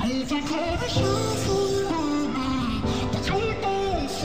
Over, over, over.